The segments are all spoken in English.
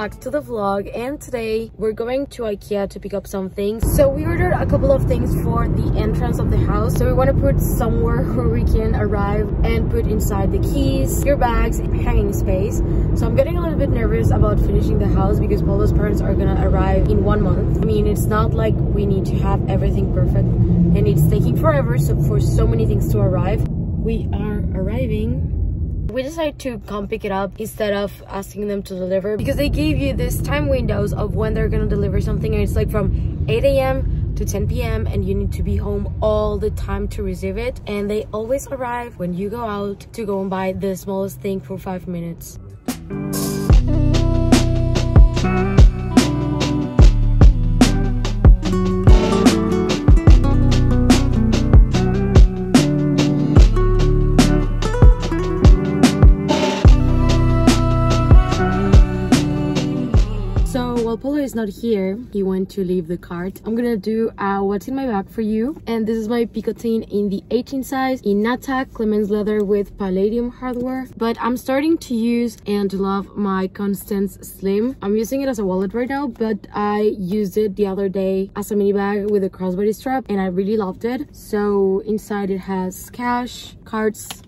Back to the vlog and today we're going to Ikea to pick up some things. So we ordered a couple of things for the entrance of the house. So we want to put somewhere where we can arrive and put inside the keys, your bags, hanging space. So I'm getting a little bit nervous about finishing the house because Polo's parents are gonna arrive in one month. I mean, it's not like we need to have everything perfect and it's taking forever so for so many things to arrive. We are arriving we decided to come pick it up instead of asking them to deliver because they gave you this time windows of when they're gonna deliver something and it's like from 8 a.m. to 10 p.m. and you need to be home all the time to receive it and they always arrive when you go out to go and buy the smallest thing for five minutes. Not here. He went to leave the cart. I'm gonna do uh, what's in my bag for you. And this is my Picotin in the 18 size in Nata Clemence leather with palladium hardware. But I'm starting to use and love my Constance Slim. I'm using it as a wallet right now, but I used it the other day as a mini bag with a crossbody strap and I really loved it. So inside it has cash, cards,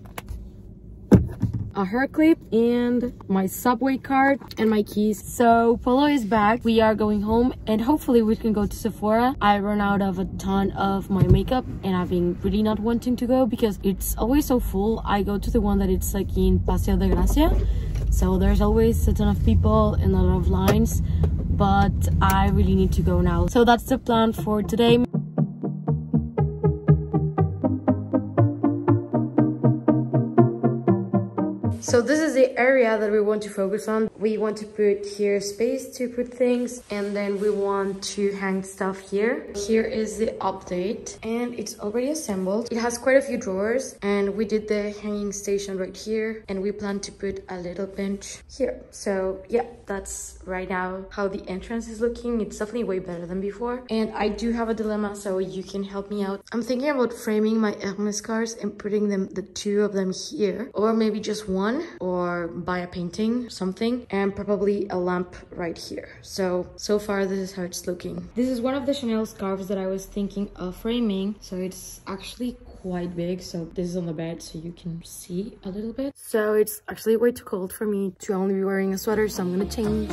a hair clip and my subway card and my keys. So polo is back. We are going home and hopefully we can go to sephora. I run out of a ton of my makeup and i've been really not wanting to go because it's always so full. I go to the one that it's like in paseo de gracia. So there's always a ton of people and a lot of lines but i really need to go now. So that's the plan for today So this is the area that we want to focus on. We want to put here space to put things and then we want to hang stuff here. Here is the update and it's already assembled. It has quite a few drawers and we did the hanging station right here and we plan to put a little bench here. So yeah, that's right now how the entrance is looking. It's definitely way better than before. And I do have a dilemma so you can help me out. I'm thinking about framing my Hermes cards and putting them, the two of them here or maybe just one or buy a painting, something, and probably a lamp right here. So, so far this is how it's looking. This is one of the Chanel scarves that I was thinking of framing. So it's actually quite big so this is on the bed so you can see a little bit so it's actually way too cold for me to only be wearing a sweater so i'm gonna change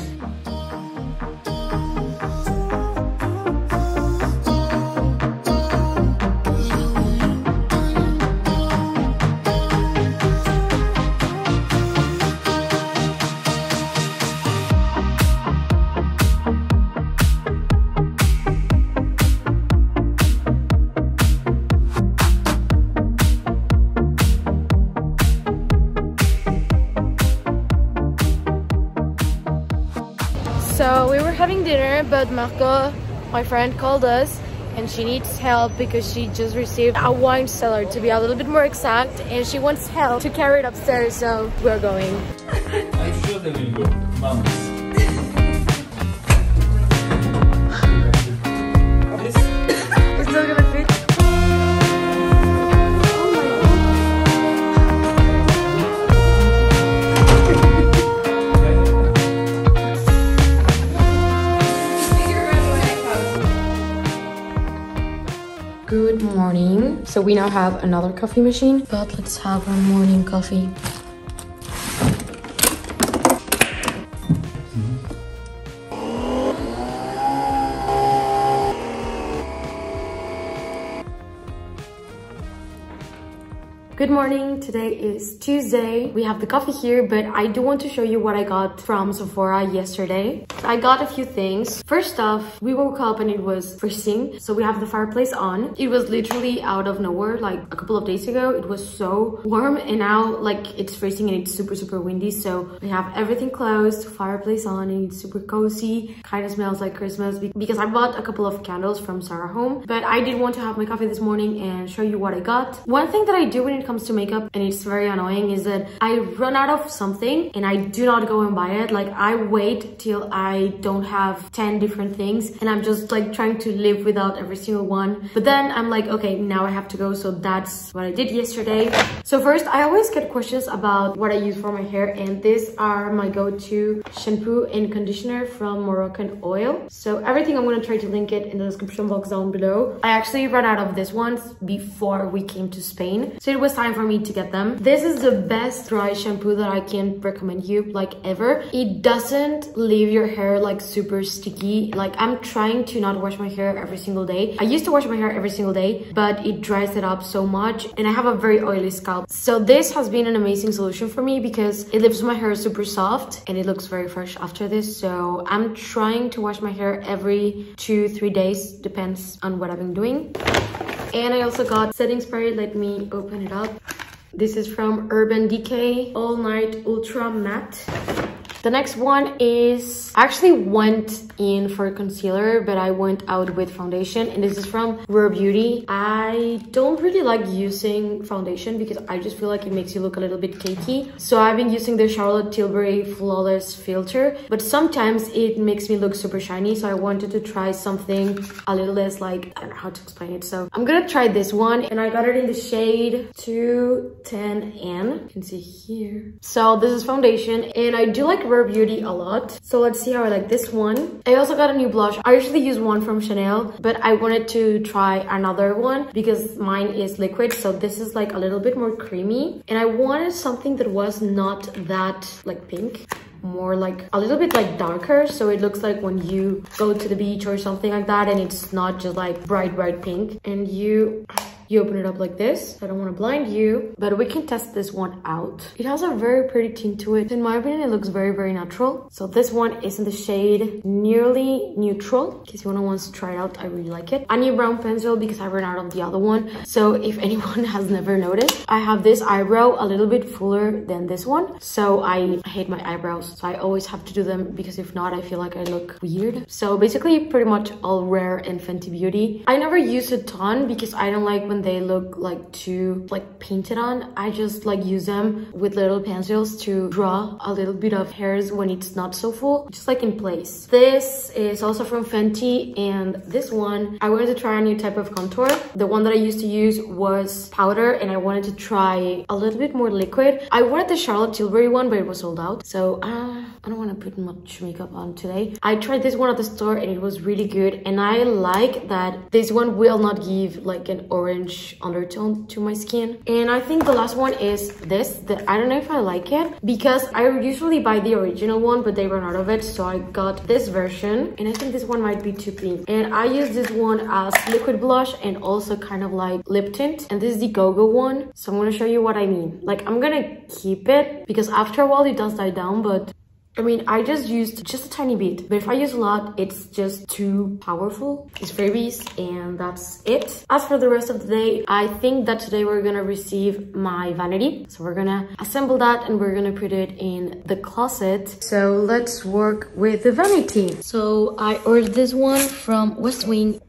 but Margot, my friend, called us and she needs help because she just received a wine cellar to be a little bit more exact and she wants help to carry it upstairs so we're going. I'm. So we now have another coffee machine, but let's have our morning coffee. Good morning, today is Tuesday. We have the coffee here, but I do want to show you what I got from Sephora yesterday. I got a few things. First off, we woke up and it was freezing, so we have the fireplace on. It was literally out of nowhere, like a couple of days ago. It was so warm and now like it's freezing and it's super, super windy. So we have everything closed, fireplace on and it's super cozy. Kind of smells like Christmas because I bought a couple of candles from Zara Home, but I did want to have my coffee this morning and show you what I got. One thing that I do when it comes to makeup and it's very annoying is that I run out of something and I do not go and buy it. Like I wait till I don't have 10 different things and I'm just like trying to live without every single one. But then I'm like, okay, now I have to go. So that's what I did yesterday. So first, I always get questions about what I use for my hair and these are my go-to shampoo and conditioner from Moroccanoil. So everything I'm to try to link it in the description box down below. I actually ran out of this ones before we came to Spain. So it was time for me to get them. This is the best dry shampoo that I can recommend you like ever. It doesn't leave your hair like super sticky. Like I'm trying to not wash my hair every single day. I used to wash my hair every single day, but it dries it up so much and I have a very oily scalp. So this has been an amazing solution for me because it leaves my hair super soft and it looks very fresh after this. So I'm trying to wash my hair every two, three days, depends on what I've been doing. And I also got setting spray. Let me open it up. This is from Urban Decay All Night Ultra Matte. The next one is, I actually went in for concealer, but I went out with foundation and this is from Rare Beauty. I don't really like using foundation because I just feel like it makes you look a little bit cakey. So I've been using the Charlotte Tilbury Flawless Filter, but sometimes it makes me look super shiny. So I wanted to try something a little less like, I don't know how to explain it. So I'm gonna try this one and I got it in the shade 210N. You can see here. So this is foundation and I do like Rare Beauty a lot. So let's see how I like this one. I also got a new blush. I usually use one from Chanel, but I wanted to try another one because mine is liquid. So this is like a little bit more creamy. And I wanted something that was not that like pink more like a little bit like darker so it looks like when you go to the beach or something like that and it's not just like bright bright pink and you you open it up like this. I don't want to blind you, but we can test this one out. It has a very pretty tint to it. In my opinion, it looks very, very natural. So this one is in the shade Nearly Neutral. In case anyone wants to try it out, I really like it. I need brown pencil because I ran out of the other one. So if anyone has never noticed, I have this eyebrow a little bit fuller than this one. So I hate my eyebrows. So I always have to do them because if not, I feel like I look weird. So basically pretty much all Rare and Fenty Beauty. I never use a ton because I don't like when they look like too like painted on. I just like use them with little pencils to draw a little bit of hairs when it's not so full, just like in place. This is also from Fenty and this one, I wanted to try a new type of contour. The one that I used to use was powder and I wanted to try a little bit more liquid. I wanted the Charlotte Tilbury one, but it was sold out. So uh, I don't want to put much makeup on today. I tried this one at the store and it was really good. And I like that this one will not give like an orange undertone to my skin. And I think the last one is this, that I don't know if I like it because I usually buy the original one, but they run out of it. So I got this version and I think this one might be too pink. And I use this one as liquid blush and also kind of like lip tint. And this is the Go-Go one. So I'm going to show you what I mean. Like I'm going to keep it because after a while it does die down, but I mean, I just used just a tiny bit, but if I use a lot, it's just too powerful. It's freebies and that's it. As for the rest of the day, I think that today we're gonna receive my vanity. So we're gonna assemble that and we're gonna put it in the closet. So let's work with the vanity. So I ordered this one from Westwing.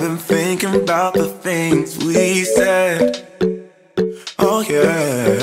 I've been thinking about the things we said. Oh, yeah.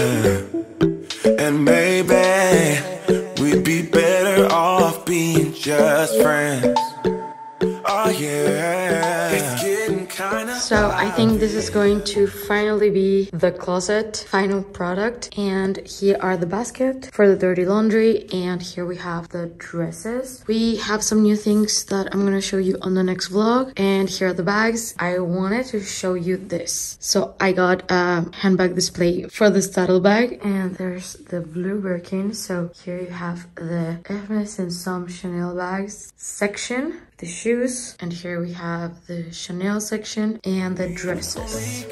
This is going to finally be the closet final product. And here are the basket for the dirty laundry. And here we have the dresses. We have some new things that I'm gonna show you on the next vlog. And here are the bags. I wanted to show you this. So I got a handbag display for the saddle bag. And there's the blue Birkin. So here you have the Hermes and some Chanel bags section the shoes and here we have the Chanel section and the dresses.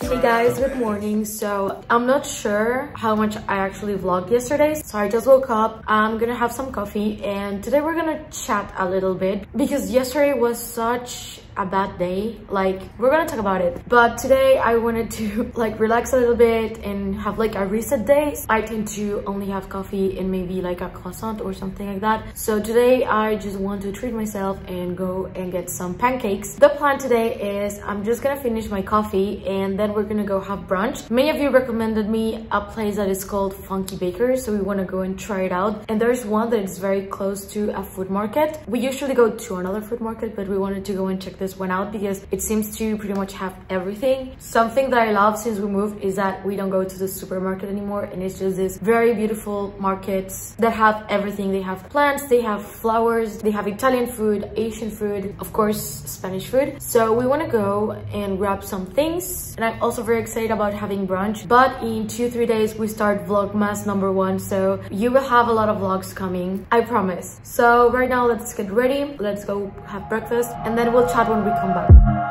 Hey guys, good morning. So I'm not sure how much I actually vlogged yesterday. So I just woke up. I'm gonna have some coffee and today we're gonna chat a little bit because yesterday was such a bad day. Like we're gonna talk about it. But today I wanted to like relax a little bit and have like a reset day. I tend to only have coffee and maybe like a croissant or something like that. So today I just want to treat myself and go and get some pancakes. The plan today is I'm just gonna finish my coffee and then we're gonna go have brunch. Many of you recommended me a place that is called Funky Baker. So we wanna go and try it out. And there's one that is very close to a food market. We usually go to another food market, but we wanted to go and check this one out because it seems to pretty much have everything. Something that I love since we moved is that we don't go to the supermarket anymore and it's just this very beautiful markets that have everything. They have plants, they have flowers, they have Italian food, Asian food, of course, Spanish food. So we want to go and grab some things. And I'm also very excited about having brunch. But in two, three days, we start Vlogmas number one. So you will have a lot of vlogs coming. I promise. So right now, let's get ready. Let's go have breakfast and then we'll chat when we come back.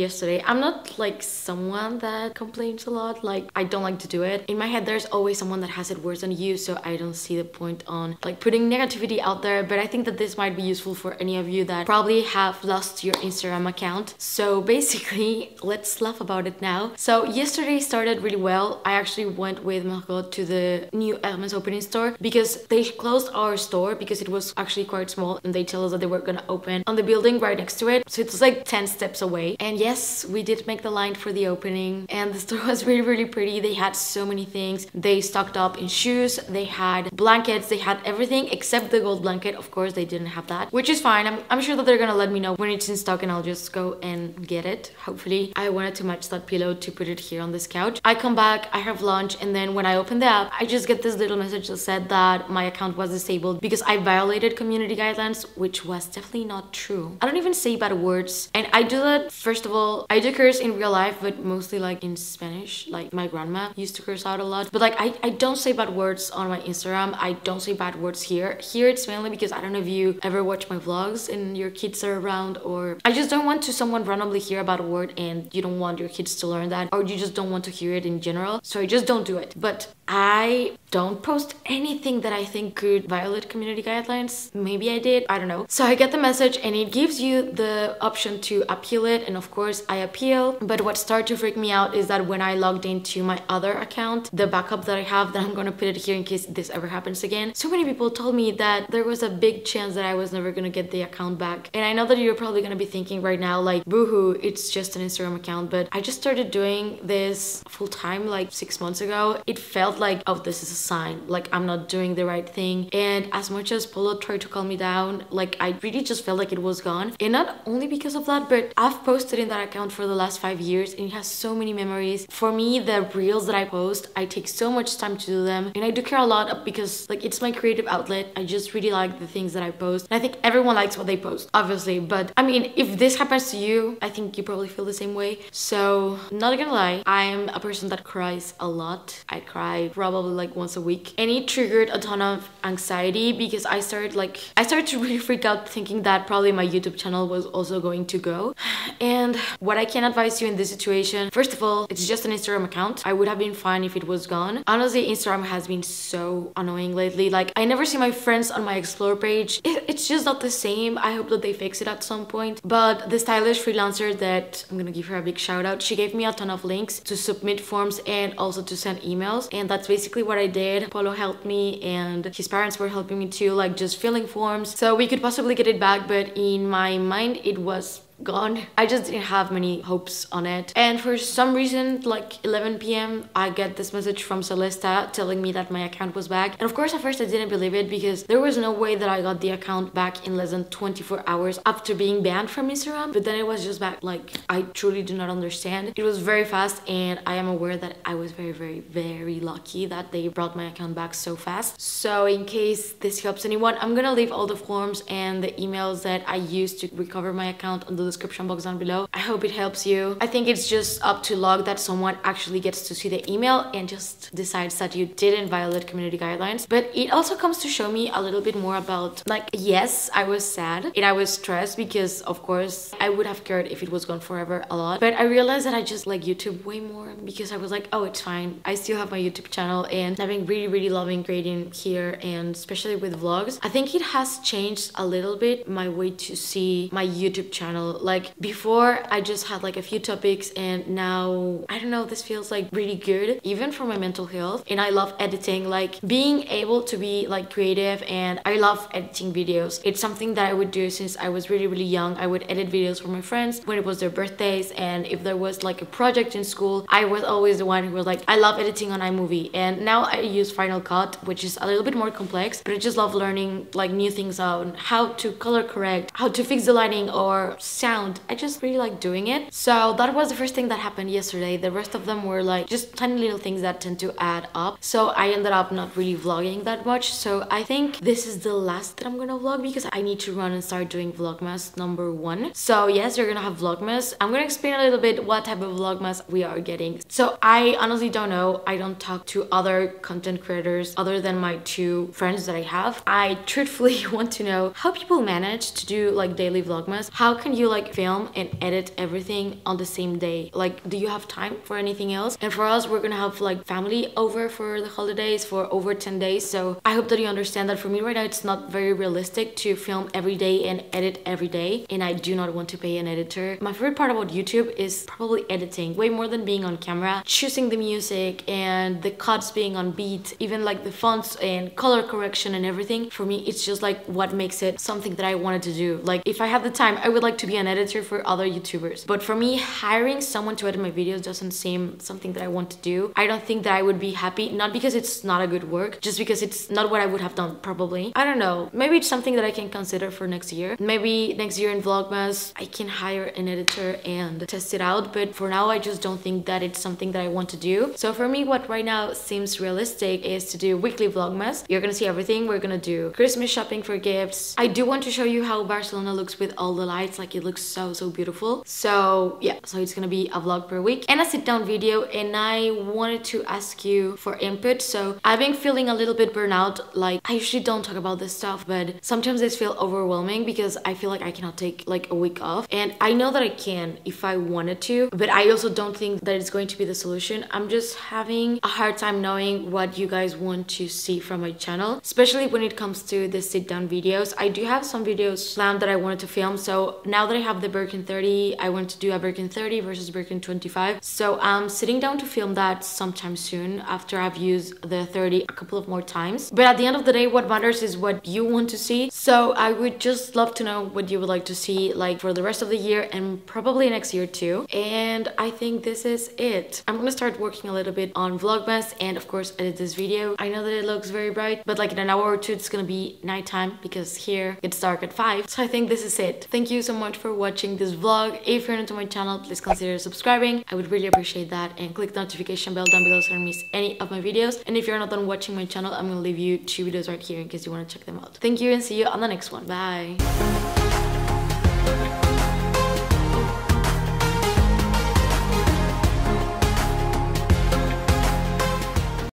Yesterday. I'm not like someone that complains a lot. Like I don't like to do it. In my head, there's always someone that has it worse than you. So I don't see the point on like putting negativity out there. But I think that this might be useful for any of you that probably have lost your Instagram account. So basically, let's laugh about it now. So yesterday started really well. I actually went with Margot to the new Hermes opening store because they closed our store because it was actually quite small and they tell us that they were gonna open on the building right next to it. So it's like like 10 steps away. And yes, we did make the line for the opening and the store was really, really pretty. They had so many things. They stocked up in shoes, they had blankets, they had everything except the gold blanket. Of course, they didn't have that, which is fine. I'm, I'm sure that they're gonna let me know when it's in stock and I'll just go and get it. Hopefully, I wanted to match that pillow to put it here on this couch. I come back, I have lunch, and then when I open the app, I just get this little message that said that my account was disabled because I violated community guidelines, which was definitely not true. I don't even say bad words and I do that, first of all, I do curse in real life, but mostly like in Spanish. Like my grandma used to curse out a lot. But like I, I don't say bad words on my Instagram. I don't say bad words here. Here it's mainly because I don't know if you ever watch my vlogs and your kids are around or I just don't want to someone randomly hear about a word and you don't want your kids to learn that or you just don't want to hear it in general. So I just don't do it. But I don't post anything that I think could violate community guidelines. Maybe I did, I don't know. So I get the message and it gives you the option to appeal it and of course I appeal. But what started to freak me out is that when I logged into my other account, the backup that I have that I'm gonna put it here in case this ever happens again. So many people told me that there was a big chance that I was never gonna get the account back. And I know that you're probably gonna be thinking right now like, boohoo, it's just an Instagram account. But I just started doing this full time like six months ago. It felt like, oh, this is a sign. Like I'm not doing the right thing. And as much as Polo tried to calm me down, like I really just felt like it was gone. And not only because of that, but I've posted in that account for the last five years and it has so many memories. For me, the reels that I post, I take so much time to do them. And I do care a lot because like it's my creative outlet. I just really like the things that I post. And I think everyone likes what they post, obviously. But I mean, if this happens to you, I think you probably feel the same way. So not gonna lie, I'm a person that cries a lot. I cry probably like once a week and it triggered a ton of anxiety because I started like I started to really freak out thinking that probably my YouTube channel was also going to go and what I can advise you in this situation, first of all, it's just an Instagram account. I would have been fine if it was gone. Honestly, Instagram has been so annoying lately. Like, I never see my friends on my explore page. It, it's just not the same. I hope that they fix it at some point. But the stylish freelancer that I'm gonna give her a big shout out, she gave me a ton of links to submit forms and also to send emails. And that's basically what I did. Polo helped me and his parents were helping me too, like just filling forms. So we could possibly get it back, but in my mind, it was gone. I just didn't have many hopes on it. And for some reason, like 11 p.m., I get this message from Celesta telling me that my account was back. And of course, at first I didn't believe it because there was no way that I got the account back in less than 24 hours after being banned from Instagram. But then it was just back. Like, I truly do not understand. It was very fast and I am aware that I was very, very, very lucky that they brought my account back so fast. So in case this helps anyone, I'm gonna leave all the forms and the emails that I used to recover my account on the description box down below. I hope it helps you. I think it's just up to luck that someone actually gets to see the email and just decides that you didn't violate community guidelines. But it also comes to show me a little bit more about like, yes, I was sad and I was stressed because of course I would have cared if it was gone forever a lot. But I realized that I just like YouTube way more because I was like, oh, it's fine. I still have my YouTube channel and I've been really, really loving creating here and especially with vlogs. I think it has changed a little bit my way to see my YouTube channel. Like before I just had like a few topics and now I don't know this feels like really good even for my mental health and I love editing like being able to be like creative and I love editing videos. It's something that I would do since I was really really young. I would edit videos for my friends when it was their birthdays and if there was like a project in school I was always the one who was like I love editing on iMovie and now I use Final Cut which is a little bit more complex but I just love learning like new things on how to color correct, how to fix the lighting or sound. I just really like doing it. So that was the first thing that happened yesterday. The rest of them were like just tiny little things that tend to add up. So I ended up not really vlogging that much. So I think this is the last that I'm gonna vlog because I need to run and start doing Vlogmas number one. So yes, you're gonna have Vlogmas. I'm gonna explain a little bit what type of Vlogmas we are getting. So I honestly don't know. I don't talk to other content creators other than my two friends that I have. I truthfully want to know how people manage to do like daily Vlogmas. How can you like film and edit everything on the same day? Like, do you have time for anything else? And for us, we're gonna have like family over for the holidays for over 10 days. So I hope that you understand that for me right now, it's not very realistic to film every day and edit every day. And I do not want to pay an editor. My favorite part about YouTube is probably editing way more than being on camera, choosing the music and the cuts being on beat, even like the fonts and color correction and everything. For me, it's just like what makes it something that I wanted to do. Like if I have the time, I would like to be an editor for other YouTubers. But for me, hiring someone to edit my videos doesn't seem something that I want to do. I don't think that I would be happy, not because it's not a good work, just because it's not what I would have done probably. I don't know. Maybe it's something that I can consider for next year. Maybe next year in Vlogmas, I can hire an editor and test it out. But for now, I just don't think that it's something that I want to do. So for me, what right now seems realistic is to do weekly Vlogmas. You're gonna see everything. We're gonna do Christmas shopping for gifts. I do want to show you how Barcelona looks with all the lights. Like it looks so, so beautiful. So yeah, so it's gonna be a vlog per week and a sit down video. And I wanted to ask you for input. So I've been feeling a little bit burnout. Like I usually don't talk about this stuff, but sometimes this feel overwhelming because I feel like I cannot take like a week off. And I know that I can if I wanted to, but I also don't think that it's going to be the solution. I'm just having a hard time knowing what you guys want to see from my channel, especially when it comes to the sit down videos. I do have some videos planned that I wanted to film. So now that have the Birkin 30, I want to do a Birkin 30 versus Birkin 25. So I'm sitting down to film that sometime soon after I've used the 30 a couple of more times. But at the end of the day, what matters is what you want to see. So I would just love to know what you would like to see like for the rest of the year and probably next year too. And I think this is it. I'm gonna start working a little bit on Vlogmas and of course edit this video. I know that it looks very bright, but like in an hour or two, it's gonna be nighttime because here it's dark at 5. So I think this is it. Thank you so much for watching this vlog. If you're new to my channel, please consider subscribing. I would really appreciate that and click the notification bell down below so you don't miss any of my videos. And if you're not done watching my channel, I'm gonna leave you two videos right here in case you want to check them out. Thank you and see you on the next one. Bye!